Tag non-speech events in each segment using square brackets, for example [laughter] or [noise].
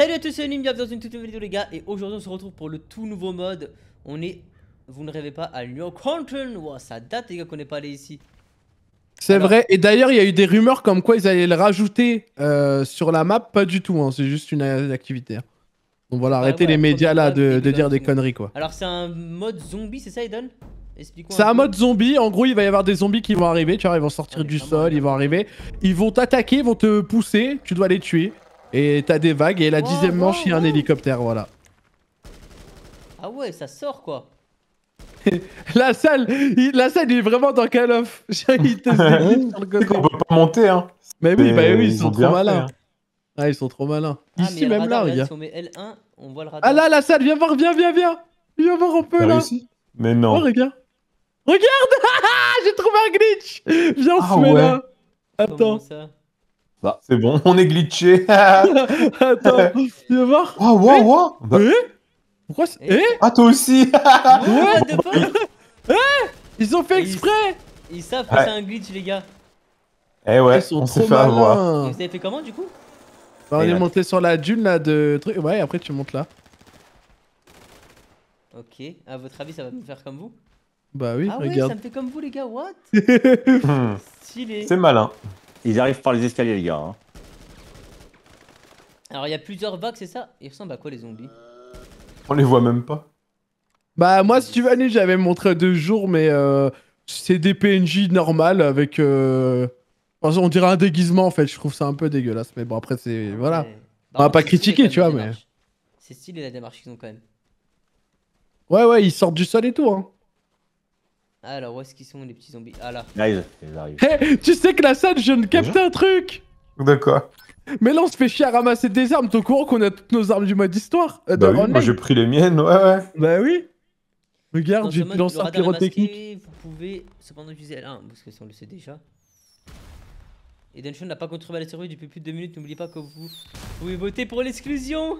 Salut à tous, c'est Nim, bienvenue dans une toute nouvelle vidéo les gars. Et aujourd'hui on se retrouve pour le tout nouveau mode. On est, vous ne rêvez pas, à New Content Wow, ça date les gars qu'on n'est pas allé ici. C'est Alors- vrai, et d'ailleurs il y a eu des rumeurs comme quoi ils allaient le rajouter euh, sur la map, pas du tout, hein, c'est juste une activité. Donc voilà, arrêtez ouais, les médias là de, dire des conneries quoi. Alors c'est un mode zombie, c'est ça Eden? C'est un mode zombie, en gros il va y avoir des zombies qui vont arriver, tu vois, ils vont sortir Ouais, du sol, ils vont arriver, ils vont t'attaquer, ils vont te pousser, tu dois les tuer. Et t'as des vagues, et la Wow, dixième wow, manche il y a un hélicoptère, voilà. Ah ouais, ça sort quoi [laughs] La salle, il- la salle il est vraiment dans Call of. [laughs] il te sur le côté. On peut pas monter, hein. Mais oui, bah Mais oui, ils, ils sont ont trop fait, malins. hein. Ah, ils sont trop malins. Ah, Ici même là, radar, regarde, regarde. Si on met L1, on voit le radar Ah là, la salle, viens voir, viens, viens, viens. Viens voir un peu là. réussi? Mais Oh, non. regarde. Regarde [laughs] J'ai trouvé un glitch Viens, on Ah se met ouais. là. Comment Attends, ça C'est bon, on est glitché. [laughs] attends. Viens voir. Oh, wow, wow. Bah, Eh Pourquoi c'est... Eh Eh ah, toi aussi. [laughs] The [laughs] fuck Ils ont fait exprès Ils savent que Ouais. c'est un glitch les gars eh ouais, on s'est fait avoir. Et vous avez fait comment du coup? Bah, On est Regarde. monté sur la dune là de truc. Ouais, après tu montes là. Ok, à votre avis ça va me faire comme vous? Bah oui, Ah ouais, ça regarde. me fait comme vous les gars, what? Stylé C'est malin. Ils arrivent par les escaliers, les gars. hein. Alors il y a plusieurs vagues, c'est ça? Ils ressemblent à quoi les zombies? On les voit même pas. Bah moi, si tu veux aller, j'avais montré deux jours, mais euh, c'est des PNJ normales avec... Euh... enfin, on dirait un déguisement en fait, je trouve ça un peu dégueulasse. Mais bon, après c'est... Voilà. On va pas critiquer, tu vois, mais-. C'est stylé la démarche qu'ils ont quand même. Ouais, ouais, ils sortent du sol et tout, hein. Alors où est-ce qu'ils sont les petits zombies? Ah là. Là, ils, ils arrivent. Hé, tu sais que la salle, je viens de capter un truc De quoi? Mais là, on se fait chier à ramasser des armes. T'es au courant qu'on a toutes nos armes du mode histoire? Euh, Bah oui, moi j'ai pris les miennes, ouais, ouais. Bah oui Regarde, j'ai est pyrotechnique. masqué, Vous pouvez cependant utiliser L1, parce que ça on le sait déjà. Et Denshon n'a pas contribué à la survie depuis plus de 2 minutes. N'oubliez pas que vous pouvez voter pour l'exclusion.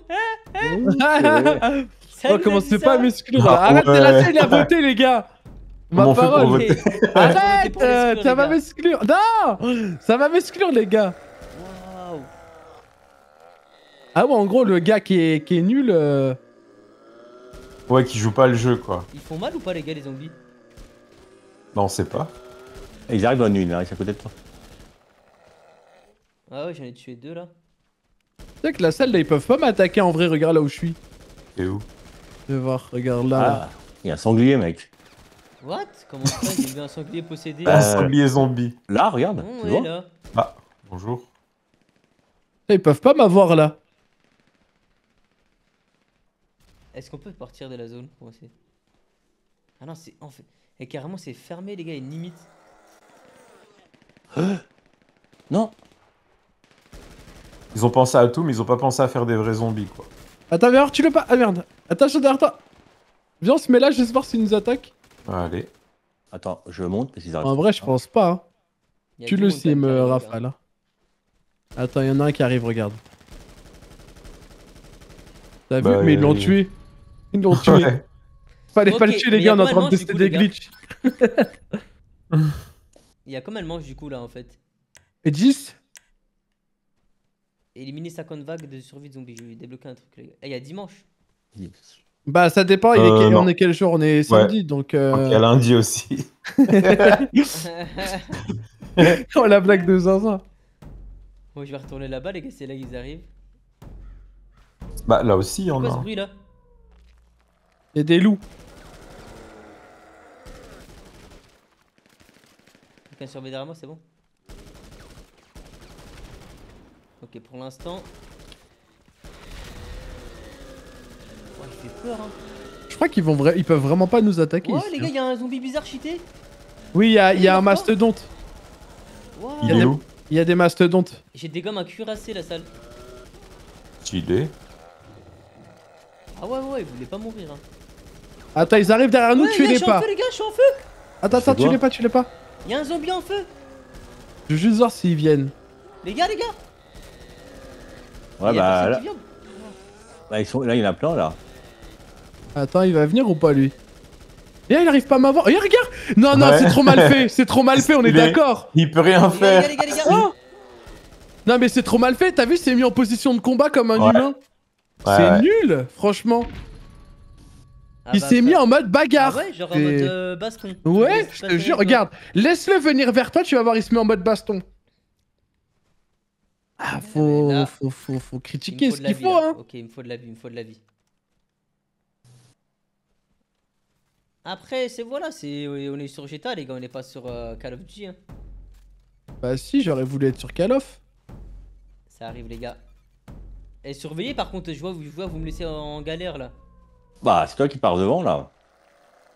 Hein [laughs] Ça Oh, commencez pas à m'exclure. Ah Arrête, c'est la seule, il a voté, les gars Ma fait pour parole [laughs] Arrête euh, Ça va m'exclure Non Ça va m'exclure, les gars Waouh. Ah ouais, en gros, le gars qui est, qui est nul... euh, Ouais, qui joue pas le jeu, quoi. Ils font mal ou pas les gars les zombies? Bah, on sait pas. Ils arrivent dans une, ils arrivent à côté de toi. Ah ouais j'en ai tué deux là. Tu sais que la salle, là, ils peuvent pas m'attaquer en vrai. Regarde là où je suis. Et où? Je vais voir, regarde là. Ah, il y a un sanglier, mec. What? Comment ça J'ai vu un sanglier possédé. Un Euh, sanglier zombie. Là, regarde. Bon, tu ouais, vois là. Ah, bonjour. Ils peuvent pas m'avoir là. Est-ce qu'on peut partir de la zone pour essayer? Ah non, c'est en fait. Et carrément, c'est fermé, les gars, il y a une limite. Non. Ils ont pensé à tout, mais ils ont pas pensé à faire des vrais zombies, quoi. Attends, viens voir, tu le pas. Ah merde. Attention derrière toi. Viens, on se met là, je vais voir s'ils nous attaquent. Allez. Attends, je monte parce qu'ils arrivent. En vrai, je pense pas. hein. Il y a Tu du le monde, arrive, les Rafale. hein. Attends, il y en a un qui arrive, regarde. T'as vu Bah, Mais ils l'ont euh, tué. Ils l'ont tué. Ouais. Fallait pas Ok, le tuer, mais les y a gars, on est en train de de manches, tester du des coup, les glitches. [laughs] Il y a combien de manches du coup là en fait Et 10 Éliminer 50 vagues de survie de zombies. Je vais débloquer un truc, les gars. Eh, il y a 10 manches. Bah, ça dépend, il est Euh, quel- non. on est quel jour? On est samedi, donc. euh, y a lundi aussi. [laughs] oh, la blague de Zinzin. bon, je vais retourner là-bas, les gars, c'est là qu'ils arrivent. Bah, là aussi, il y en Quoi a. ce bruit là? Il y a des loups. Quelqu'un surveille derrière moi, c'est bon? Ok, pour l'instant. Ouais, il fait peur, hein. Je crois qu'ils vont vra- ils peuvent vraiment pas nous attaquer. Ouais, ici, les hein. gars, il y a un zombie bizarre cheaté. Oui, il y a, il y a un mastodonte. Wow. Il y a est des- où Il y a des mastodontes. J'ai des gommes à cuirasser la salle. Stylé. Ah ouais, ouais, ils voulaient pas mourir. Hein. Attends, ils arrivent derrière nous, ouais, tu les gars, les je suis en pas. feu, les gars, je suis en feu. Attends, attends, tu les pas, tu les pas. Il y a un zombie en feu. Je veux juste voir s'ils viennent. Les gars, les gars. Ouais, bah là, là, ils sont, là, il y en a plein, là. Attends, il va venir ou pas lui? Et là, il arrive pas à m'avoir. Et regarde Non, non, Ouais. c'est trop mal fait, [laughs] c'est trop mal fait, on est d'accord. Il peut rien les gars, faire. les gars, les gars. Oh non, mais c'est trop mal fait, t'as vu, c'est mis en position de combat comme un Ouais. humain. Ouais, c'est ouais. nul, franchement. Ah il bah, s'est mis en mode Ah bagarre. ouais, genre en mode euh, baston. Ouais, je te jure, regarde, laisse-le venir vers toi, tu vas voir, il se met en mode baston. Ah, faut, là, faut, faut, faut critiquer ce qu'il faut, hein. Ok, il me faut de la vie, il me faut de la vie. Après, c'est voilà, c'est on est sur GTA les gars, on n'est pas sur euh, Call of Duty. hein. Bah si, j'aurais voulu être sur Call of. Ça arrive les gars. Et surveillez par contre, je vois, je vois vous me laissez en galère là. Bah, c'est toi qui pars devant là.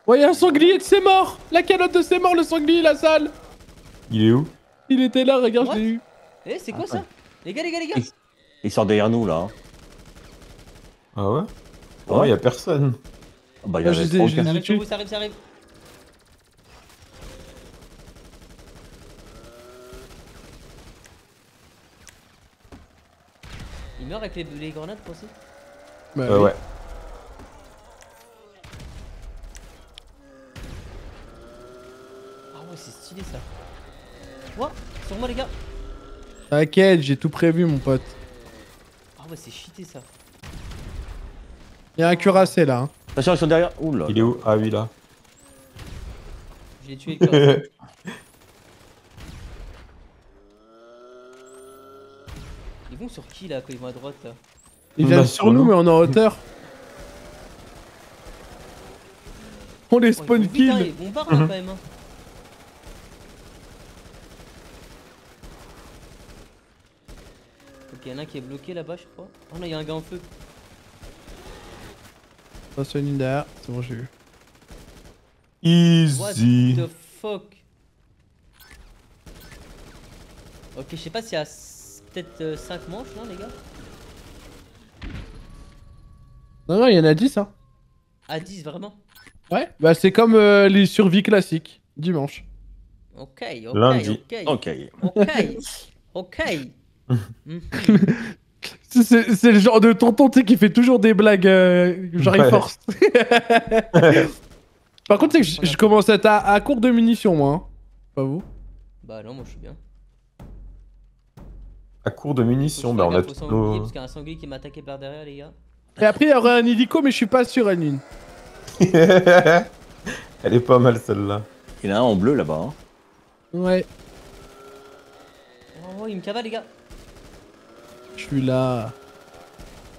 Ouais, y a un sanglier de ses morts La calotte de ses morts, le sanglier, la salle Il est où? Il était là, regarde, What je l'ai eu. Eh, c'est quoi Ah, ça? ouais. Les gars, les gars, les gars Il- Il sort derrière nous là. hein. Ah ouais? Oh, Ouais. y a personne. Ah Bah, il y Ah, avait je sais, trop je de- Ça les ai arrive sur tués. vous, ça arrive, ça arrive. Il meurt avec les, les grenades, pensez Bah, Euh, oui. ouais. Ah ouais, c'est stylé ça. Quoi Sur moi les gars T'inquiète, j'ai tout prévu, mon pote. Ah ouais, c'est cheaté ça. Y a un cuirassé là. hein. Attention, ils sont derrière. Oula. Il est où? Ah oui, là. Je l'ai tué. [laughs] Ils vont sur qui là quand ils vont à droite là? Il Bah, vient sur nous, mais on est en hauteur. On les Oh, ils spawn vite, hein, kill. Ils bombardent hein, quand même. Hein. [laughs] Ok, il y en a un qui est bloqué là-bas, je crois. Oh non, il y a un gars en feu. Sur une derrière, c'est bon, j'ai eu. What Easy. the fuck? Ok, je sais pas s'il y a peut-être 5 manches là, les gars? Non, non, il y en a 10, hein. À 10, vraiment? Ouais, bah c'est comme euh, les survies classiques, dimanche. Ok, ok, Lundi. ok. Ok. Ok, ok. [laughs] Mhm. [laughs] C'est c'est le genre de tonton, tu sais, qui fait toujours des blagues, euh, genre il force. [laughs] Par contre, sais que je, commence à être à, à court de munitions, moi. hein. Pas vous Bah non, moi je suis bien. À court de munitions, bah on a tous sanglier, nos... Parce qu'il y a un sanglier qui m'a attaqué par derrière, les gars. Et après, il y aura un hélico, mais je suis pas sûr, Anune. [laughs] Elle est pas mal celle-là. Il y en a un en bleu là-bas. hein. Ouais, Oh, il me cavale, les gars. Je suis là.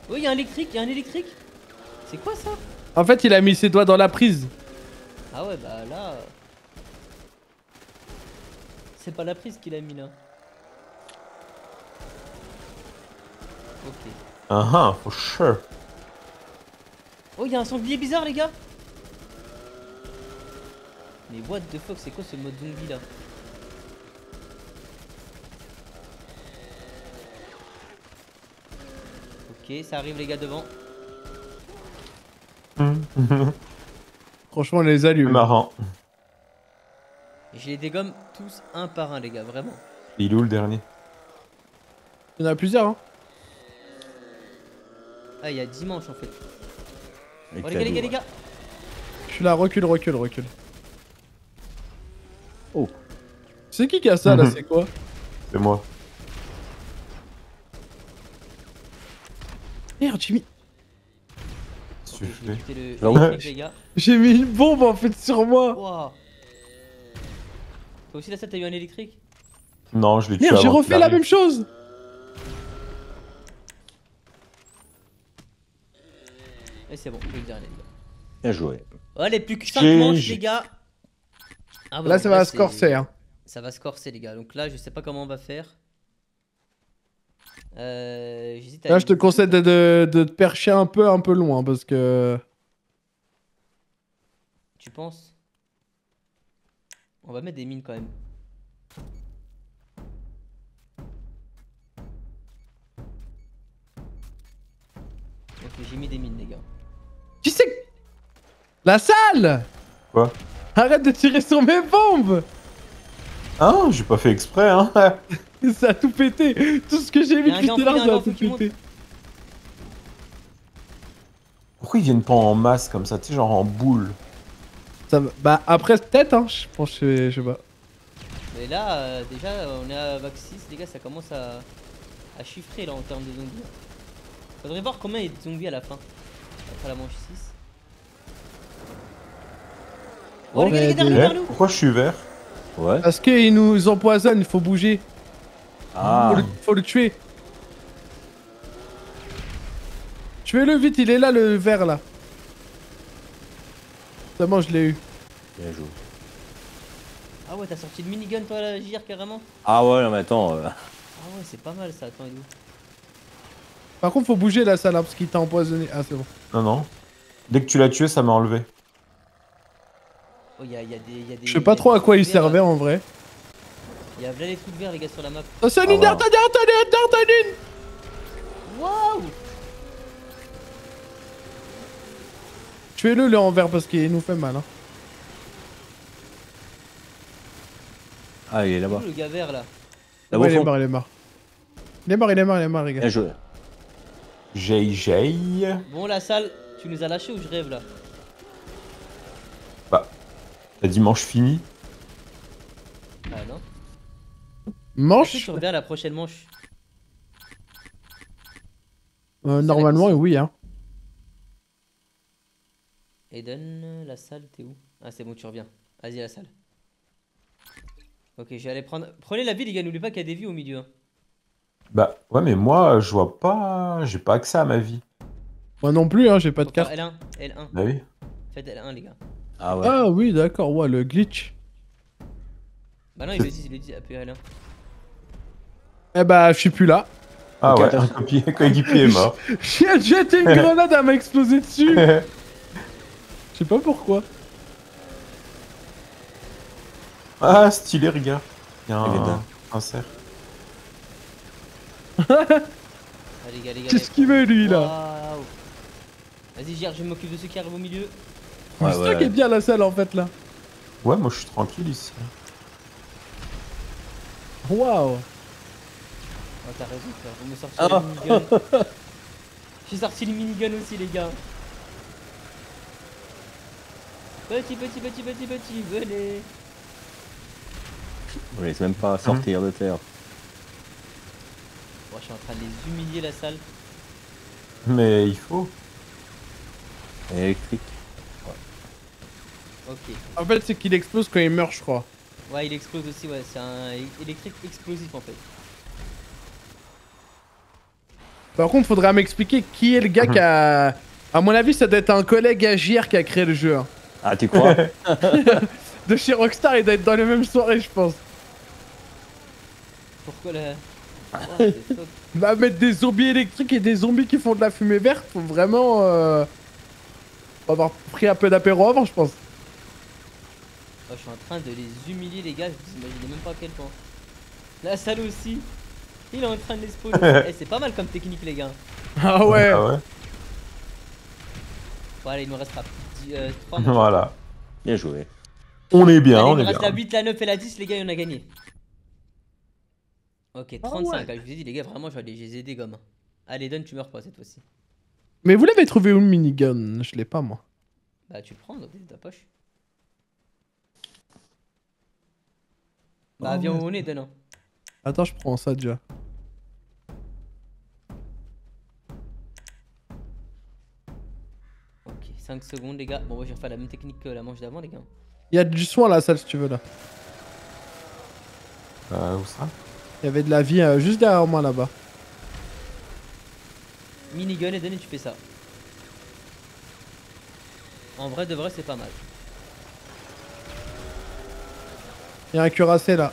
Oh, il y a un électrique, il y a un électrique. C'est quoi ça? En fait, il a mis ses doigts dans la prise. Ah ouais, bah là. C'est pas la prise qu'il a mis là. Ok. Ah ah, for sure. Oh, il y a un sanglier bizarre, les gars. Mais what the fuck, c'est quoi ce mode zombie là? Ok, ça arrive, les gars, devant. [laughs] Franchement, on les allume. Marrant. Et je les dégomme tous un par un, les gars, vraiment. Il est où le dernier? Il y en a plusieurs, hein. Ah, il y a 10 manches en fait. Oh, les la gars, les gars, les gars. Je suis là, recule, recule, recule. Oh. C'est qui qui a ça, là. [laughs] C'est quoi? C'est moi. Merde, j'ai mis... Qu'est-ce que tu Je vais fais quitter le Là où l'électrique, les gars. J'ai mis une bombe, en fait, sur moi. Waouh. Toi aussi, là, ça, t'as eu un électrique Non, je l'ai tué Merde, j'ai refait la même chose. Et c'est bon, je le les gars. Bien joué. Allez, plus que 5 GG. manches, les gars. Ah Là, ça va se corser, hein. Ça va se corser, les gars. Donc là, je sais pas comment on va faire. Euh, J'hésite à. Là, je te conseille de, de, de te percher un peu, un peu loin, parce que... Tu penses? On va mettre des mines quand même. Ok, j'ai mis des mines, les gars. Qui c'est que- La salle Quoi? Arrête de tirer sur mes bombes Ah, j'ai pas fait exprès, hein. [laughs] Ça a tout pété Tout ce que j'ai vu depuis gars en tout à feu, l'heure, y'a un ça a tout pété. Pourquoi ils viennent pas en masse comme ça, tu sais, genre en boule? Ça Bah, après, peut-être, hein, je pense que je sais pas. Mais là, euh, déjà, on est à Vax 6, les gars, ça commence à, à chiffrer là en termes de zombies. Faudrait voir combien il y a de zombies à la fin. Après la manche 6. Oh, Oh, les gars, les gars, derrière, derrière nous pourquoi je suis vert? Ouais. Parce qu'il nous empoisonne, il faut bouger. Ah. Faut, le, faut le tuer. Tuez-le vite, il est là le vert là. C'est bon, je l'ai eu. Bien joué. Ah ouais, t'as sorti le minigun toi, la JR carrément Ah ouais, non, mais attends. euh, Ah ouais, c'est pas mal ça. Attends, il est où Par contre, faut bouger la salle hein, parce qu'il t'a empoisonné. Ah, c'est bon. Non, non. Dès que tu l'as tué, ça m'a enlevé. Oh, il y a, y a des. Y a des Je sais pas trop à quoi il servait là. en vrai. Il y a là les trucs verts, les gars, sur la map. Attention, Ah, une voilà. D'Artagnan, D'Artagnan, D'Artagnan Waouh Tuez-le le en vert parce qu'il nous fait mal. Hein. Ah, il est C'est là-bas. où le gars vert là Là-bas Ouais, il est mort, il est mort. Il est mort, il est mort, il est mort, les gars. Bien joué. J'ai, j'ai. Bon, la salle, tu nous as lâché ou je rêve là T'as dimanche fini. Ah non. Est-ce que Manche tu reviens à la prochaine manche Euh, Normalement, oui. Hein. Eden, la salle, t'es où? Ah, c'est bon, tu reviens. Vas-y, la salle. Ok, je vais aller prendre. Prenez la vie, les gars, n'oubliez pas qu'il y a des vies au milieu. hein. Bah, ouais, mais moi, je vois pas. J'ai pas accès à ma vie. Moi non plus, hein, j'ai pas de Faut faire carte. L1, L1. Bah oui. Faites L1, les gars. Ah ouais. Ah oui, d'accord, ouais, le glitch. Bah non, il le dit, il le dit, appuyez L1. Eh bah, je suis plus là. Ah ouais, copier- [laughs] coéquipier est mort. [laughs] J'ai jeté une [laughs] grenade, elle m'a explosé dessus. Je sais pas pourquoi. ah, stylé, regarde. Il y a un, un cerf. Qu'est-ce qu'il veut, lui, là. Vas-y, Gère, je m'occupe de ceux qui arrivent au milieu. Ouais, C'est ouais, qui est bien, la salle, en fait, là. Ouais, moi, je suis tranquille ici. Waouh. Oh, t'as raison, frère. Vous me sortez Ah. le minigun. [laughs] J'ai sorti le minigun aussi, les gars. Petit, petit, petit, petit, petit, venez. On laisse même pas sortir de terre. Bon, je suis en train de les humilier, la salle. Mais il faut. Électrique. Ok. En fait, c'est qu'il explose quand il meurt, je crois. Ouais, il explose aussi, ouais. C'est un électrique explosif, en fait. Par contre, faudra m'expliquer qui est le gars qui a. À mon avis, ça doit être un collègue à JR qui a créé le jeu. hein. Ah, tu crois? [laughs] De chez Rockstar, il doit être dans les mêmes soirées, je pense. Pourquoi la. Oh, c'est top. Bah, mettre des zombies électriques et des zombies qui font de la fumée verte, faut vraiment. Euh... faut avoir pris un peu d'apéro avant, je pense. Oh, je suis en train de les humilier, les gars. Vous imaginez même pas à quel point. La salle aussi. Il est en train de les spawner. [laughs] Eh, c'est pas mal comme technique, les gars. Ah ouais. Ah ouais. Bon, allez, il nous restera 3 manches. Voilà. Bien joué. On est bien, Allez, on il est nous reste bien. la 8, la 9 et la 10, les gars, et on a gagné. Ok, 35. ouais. ah, Je vous ai dit, les gars, vraiment, je vais les- je les ai des gommes. Allez, donne, tu meurs pas cette fois-ci. Mais vous l'avez trouvé où le minigun? Je l'ai pas, moi. Bah, tu le prends dans ta poche. Bah, Oh, viens où on est, donne. Attends, je prends ça déjà. Ok, 5 secondes, les gars. Bon, moi, je vais refaire la même technique que la manche d'avant, les gars. Il y a du soin à la salle si tu veux là. Euh, où ça? Il y avait de la vie euh, juste derrière moi là-bas. Minigun et donne et tu fais ça. En vrai, de vrai, c'est pas mal. Il y a un cuirassé là.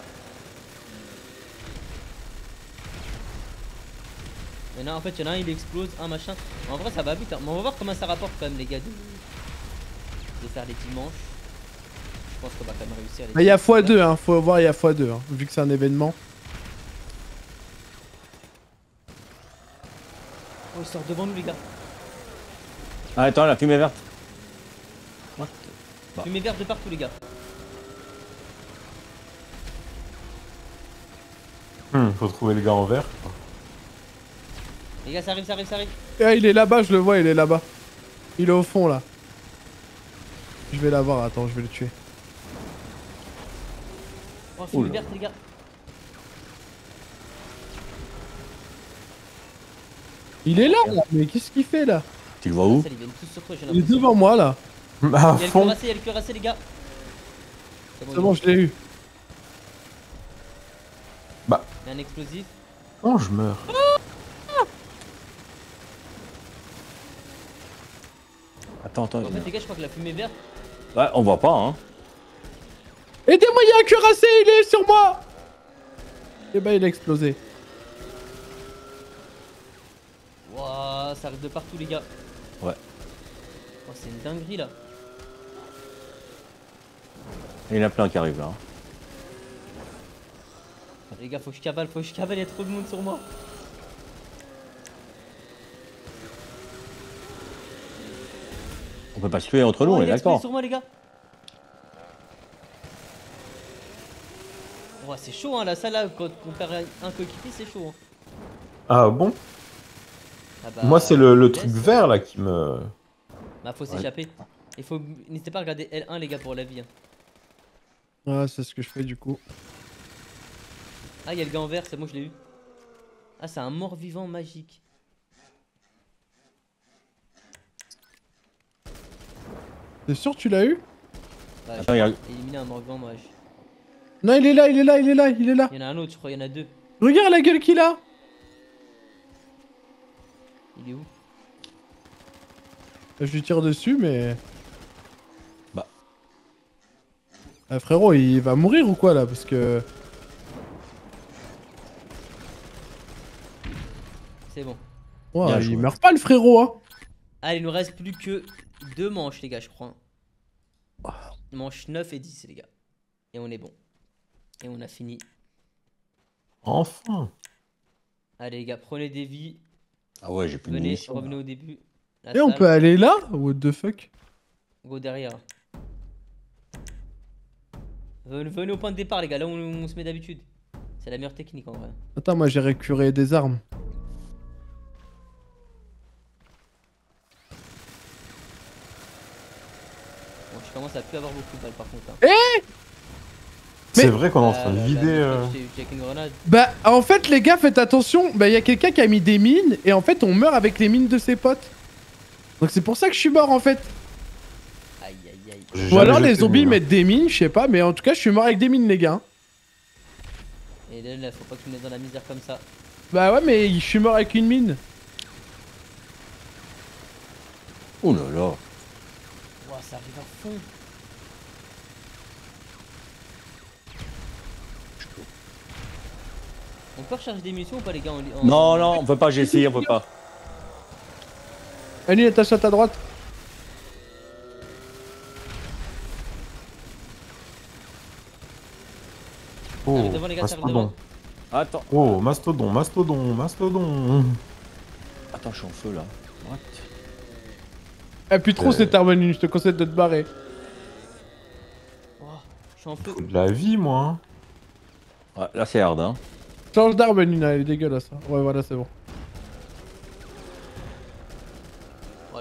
En fait, il y en a un, il explose, un machin. En vrai, ça va vite. hein. Mais on va voir comment ça rapporte quand même, les gars, de, de faire les dimanches. Je pense qu'on va quand même réussir. les Mais il y a dimanches, les gars. x2, hein. faut voir, il y a x2, hein, vu que c'est un événement. Oh, il sort devant nous, les gars. Ah, attends, la fumée verte. Bah. Fumée verte de partout, les gars. Hmm, Faut trouver le gars en vert. Les gars, ça arrive, ça arrive, ça arrive. Ah, il est là-bas, je le vois, il est là-bas. Il est au fond là. Je vais l'avoir, attends, je vais le tuer. Oh, Oula. verte, les gars. Il est là, là, mais qu'est-ce qu'il fait là? Tu le vois où? Il est devant moi là. À [laughs] Il y a le fond. cuirassé, il y a le cuirassé, les gars. C'est bon, je l'ai eu. Il y a un explosif. Oh, je meurs. Attends, attends. En fait, les gars, je crois que la fumée verte. Ouais, on voit pas, hein. Aidez-moi, il y a un cuirassé, il est sur moi Et bah, il a explosé. Wouah, ça arrive de partout, les gars. Ouais. Oh, c'est une dinguerie là. Il y en a plein qui arrivent là. hein. Les gars, faut que je cavale, faut que je cavale, il y a trop de monde sur moi. Peut pas se tuer entre nous, Oh, on il est d'accord. sur moi, les gars. C'est chaud, hein, la salle là, quand on perd un coéquipier, c'est chaud. Hein. Ah bon Ah bah, Moi, c'est le, le laisse. truc vert là qui me. Bah, faut Ouais. s'échapper. Il faut. N'hésitez pas à regarder L1, les gars, pour la vie. hein. Ah, c'est ce que je fais du coup. Ah, il y a le gars en vert, c'est moi, je l'ai eu. Ah, c'est un mort-vivant magique. T'es sûr tu l'as eu Bah, Attends, il y a- j'ai éliminé un mort-vivant mage. Non, il est là, il est là, il est là, il est là. Il y en a un autre, je crois, il y en a deux. Regarde la gueule qu'il a Il est où? Je lui tire dessus, mais... Bah. Ah, frérot, il va mourir ou quoi là? Parce que... C'est bon. Ouah, il joué. meurt pas le frérot, hein Ah, il nous reste plus que deux manches, les gars, je crois. Manche 9 et 10, les gars. Et on est bon. Et on a fini. Enfin. Allez, les gars, prenez des vies. Ah ouais, j'ai plus de Venez, munitions. revenez au début. La Et on peut aller là What the fuck? Go derrière. Venez, venez au point de départ, les gars, là où on, on se met d'habitude. C'est la meilleure technique en vrai. Attends, moi j'ai récuré des armes. Je commence à plus avoir beaucoup de balles par contre. hein. C'est Mais- vrai qu'on est en train de Euh, vider. euh. Bah, en fait, les gars, faites attention. Bah, il y a quelqu'un qui a mis des mines, et en fait, on meurt avec les mines de ses potes. Donc c'est pour ça que je suis mort, en fait. Aïe aïe aïe. Ou alors les zombies mettent des mines, je sais pas, mais en tout cas, je suis mort avec des mines, les gars. Et là, là, faut pas que tu me mettes dans la misère comme ça. Bah ouais, mais je suis mort avec une mine. Oh là là. Ouah, ça arrive à fond. On peut recharger des munitions ou pas les gars Non, non, on peut pas, j'ai essayé, on peut pas. Allez, attache à ta droite. Oh, Arrive devant les gars, mastodon. Attends. Oh, mastodon, mastodon, mastodon. Attends, je suis en feu là. What? Et puis trop, Euh. c'est terminé, je te conseille de te barrer. Oh, je suis en feu. Faut de la vie, moi. hein. Ouais, là c'est hard, hein. Change d'arme, elle est dégueulasse. hein. Ouais, voilà, c'est bon.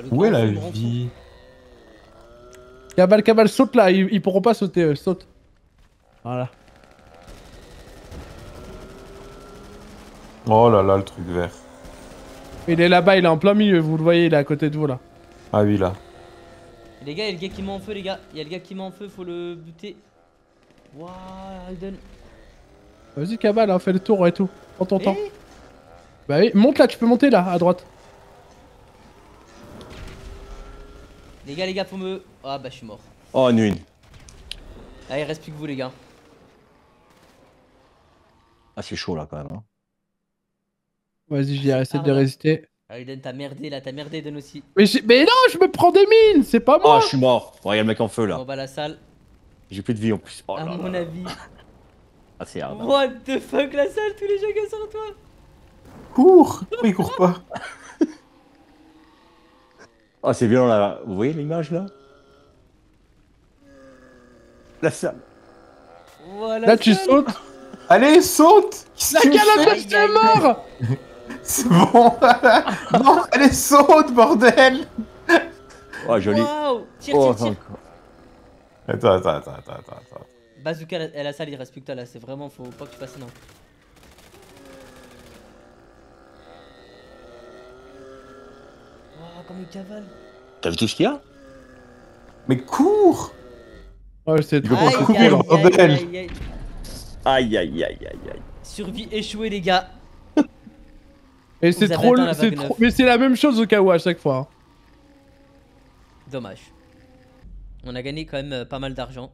Le Où est la vie? Cabal, cabal, saute là, ils, ils pourront pas sauter, euh, saute. Voilà. Oh là là, le truc vert. Il est là-bas, il est en plein milieu, vous le voyez, il est à côté de vous là. Ah oui, là. Les gars, il y a le gars qui met en feu, les gars. Il y a le gars qui met en feu, faut le buter. Waouh, Alden. Vas-y, cabal, hein, fais le tour et tout. Prends ton temps. Eh Bah oui, monte là, tu peux monter là, à droite. les gars, les gars, faut me. Ah bah, je suis mort. Oh, une une. Ah, il reste plus que vous, les gars. Ah, c'est chaud là quand même. Hein. Vas-y, j'y essaie Ah, de là. résister. Alden, t'as merdé là, t'as merdé, Eden aussi. Mais, mais non, je me prends des mines, c'est pas Oh, moi. je suis mort. Oh, regarde le mec en feu là. On va à la salle. J'ai plus de vie en plus. Oh à là mon là. avis. Ah, c'est hard. hein. What the fuck, la salle, tous les gens qui sont sur toi. Cours Pourquoi il court pas Oh, [laughs] c'est violent là. Vous voyez l'image là? La salle. Voilà. Là, tu sautes. Allez, saute La calotte, es aïe, mort C'est bon Non, allez, saute, bordel Oh, joli. Tire, Oh, tire, tire. encore. Attends, attends, attends, attends, attends. Bazooka, à la salle, il reste plus que toi là. C'est vraiment, faut pas que tu fasses non. comme il cavale. T'as vu tout ce qu'il y a? Mais cours aïe, là. là. bordel. Aïe, aïe, aïe, aïe, aïe. Survie échouée, les gars. Et c'est trop, trop. Mais c'est la même chose au KO à chaque fois. Dommage. On a gagné quand même euh, pas mal d'argent.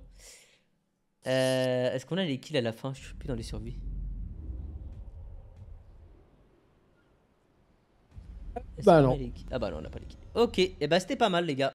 Euh, Est-ce qu'on a les kills à la fin? Je suis plus dans les survies. Bah non. Ah bah non, on n'a pas les kills. Ok, et bah c'était pas mal les gars.